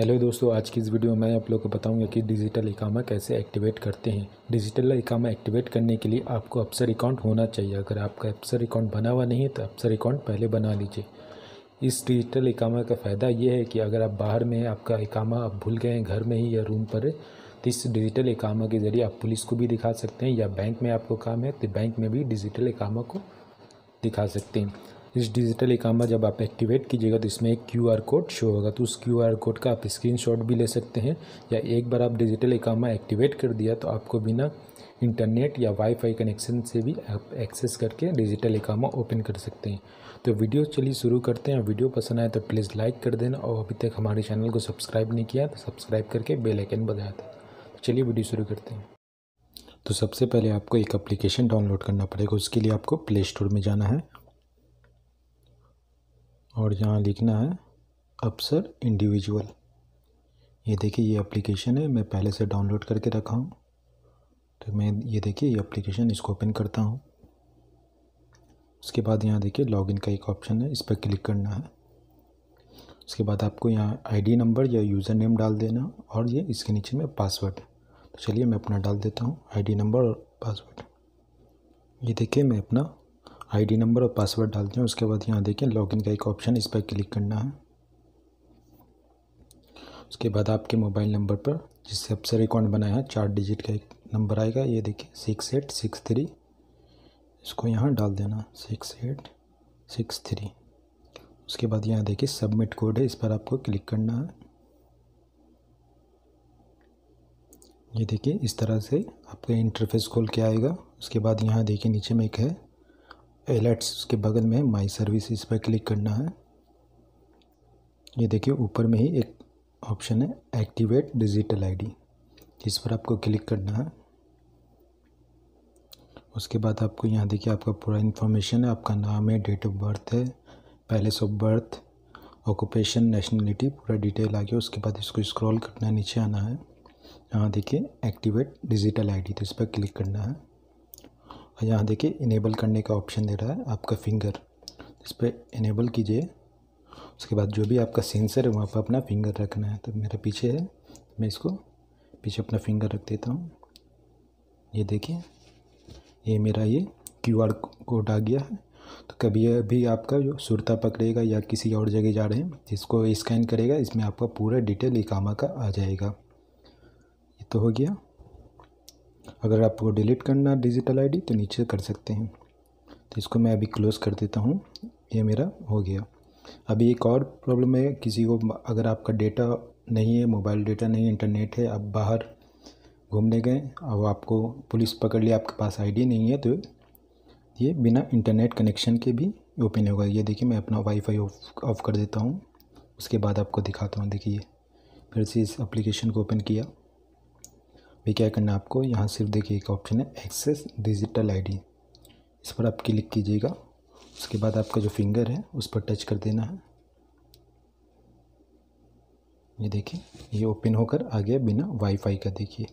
Hello दोस्तों, आज की इस वीडियो में मैं आप लोग को बताऊँगा कि डिजिटल इकामा कैसे एक्टिवेट करते हैं। डिजिटल इकामा एक्टिवेट करने के लिए आपको अप्सर अकाउंट होना चाहिए। अगर आपका अप्सर अकाउंट बना हुआ नहीं है तो अप्सर अकाउंट पहले बना लीजिए। इस डिजिटल इकामा का फ़ायदा ये है कि अगर आप बाहर में आपका इकामा आप भूल गए हैं, घर में ही या रूम पर तो इस डिजिटल इकामा के ज़रिए आप पुलिस को भी दिखा सकते हैं या बैंक में आपको काम है तो बैंक में भी डिजिटल इकामा को दिखा सकते हैं। इस डिजिटल इकामा जब आप एक्टिवेट कीजिएगा तो इसमें एक क्यू आर कोड शो होगा। तो उस क्यू आर कोड का आप स्क्रीनशॉट भी ले सकते हैं या एक बार आप डिजिटल इकामा एक्टिवेट कर दिया तो आपको बिना इंटरनेट या वाईफाई कनेक्शन से भी आप एक्सेस करके डिजिटल इकामा ओपन कर सकते हैं। तो वीडियो चलिए शुरू करते हैं। वीडियो पसंद आए तो प्लीज़ लाइक कर देना और अभी तक हमारे चैनल को सब्सक्राइब नहीं किया तो सब्सक्राइब करके बेल आइकन बजाया था चलिए वीडियो शुरू करते हैं। तो सबसे पहले आपको एक एप्लीकेशन डाउनलोड करना पड़ेगा। उसके लिए आपको प्ले स्टोर में जाना है। और यहाँ लिखना है अप्सर इंडिविजुअल ये देखिए, ये एप्लीकेशन है, मैं पहले से डाउनलोड करके रखा हूँ। तो मैं ये देखिए, ये एप्लीकेशन इसको ओपन करता हूँ। उसके बाद यहाँ देखिए लॉगिन का एक ऑप्शन है, इस पर क्लिक करना है। उसके बाद आपको यहाँ आईडी नंबर या यूज़र नेम डाल देना और ये इसके नीचे में पासवर्ड तो चलिए मैं अपना डाल देता हूँ आईडी नंबर और पासवर्ड ये देखिए, मैं अपना आईडी नंबर और पासवर्ड डालते हैं, उसके बाद यहाँ देखें, लॉगिन का एक ऑप्शन, इस पर क्लिक करना है। उसके बाद आपके मोबाइल नंबर पर जिससे अप्सर अकाउंट बनाया है, चार डिजिट का एक नंबर आएगा, ये देखिए सिक्स एट सिक्स थ्री। इसको यहाँ डाल देना, सिक्स एट सिक्स थ्री। उसके बाद यहाँ देखिए सबमिट कोड है, इस पर आपको क्लिक करना है। ये देखिए इस तरह से आपका इंटरफेस खोल के आएगा। उसके बाद यहाँ देखिए नीचे में एक है एलर्ट्स के बगल में माई सर्विस इस पर क्लिक करना है। ये देखिए, ऊपर में ही एक ऑप्शन है एक्टिवेट डिजिटल आईडी इस पर आपको क्लिक करना है। उसके बाद आपको यहाँ देखिए, आपका पूरा इन्फॉर्मेशन है, आपका नाम है डेट ऑफ़ बर्थ है place of birth occupation nationality पूरा डिटेल आ गया। उसके बाद इसको स्क्रॉल करना है, नीचे आना है। यहाँ देखिए एक्टिवेट डिजिटल आईडी तो इस पर क्लिक करना है। यहाँ देखिए इनेबल करने का ऑप्शन दे रहा है आपका फिंगर इस पर इनेबल कीजिए। उसके बाद जो भी आपका सेंसर है, वहाँ पर अपना फिंगर रखना है। तो मेरा पीछे है, मैं इसको पीछे अपना फिंगर रख देता हूँ। ये देखिए, ये मेरा ये क्यू आर कोड आ गया है। तो कभी अभी आपका जो सुरता पकड़ेगा या किसी और जगह जा रहे हैं जिसको स्कैन करेगा, इसमें आपका पूरा डिटेल इकामा का आ जाएगा। ये तो हो गया। अगर आपको डिलीट करना डिजिटल आईडी तो नीचे कर सकते हैं। तो इसको मैं अभी क्लोज़ कर देता हूँ। ये मेरा हो गया। अभी एक और प्रॉब्लम है, किसी को अगर आपका डेटा नहीं है, मोबाइल डेटा नहीं है, इंटरनेट है, आप बाहर घूमने गए, और आपको पुलिस पकड़ लिया, आपके पास आईडी नहीं है तो ये बिना इंटरनेट कनेक्शन के भी ओपन होगा। ये देखिए, मैं अपना वाईफाई ऑफ़ ऑफ़ कर देता हूँ। उसके बाद आपको दिखाता हूँ। देखिए, फिर से इस एप्लीकेशन को ओपन किया। भी क्या करना है आपको? यहाँ सिर्फ़ देखिए एक ऑप्शन है एक्सेस डिजिटल आईडी इस पर आप क्लिक कीजिएगा। उसके बाद आपका जो फिंगर है, उस पर टच कर देना है। ये देखिए, ये ओपन होकर आ गया बिना वाईफाई का देखिए।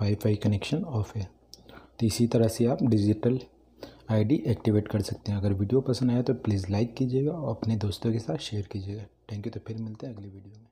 वाईफाई कनेक्शन ऑफ़ है। तो इसी तरह से आप डिजिटल आईडी एक्टिवेट कर सकते हैं। अगर वीडियो पसंद आया तो प्लीज़ लाइक कीजिएगा और अपने दोस्तों के साथ शेयर कीजिएगा। थैंक यू तो फिर मिलते हैं अगली वीडियो में।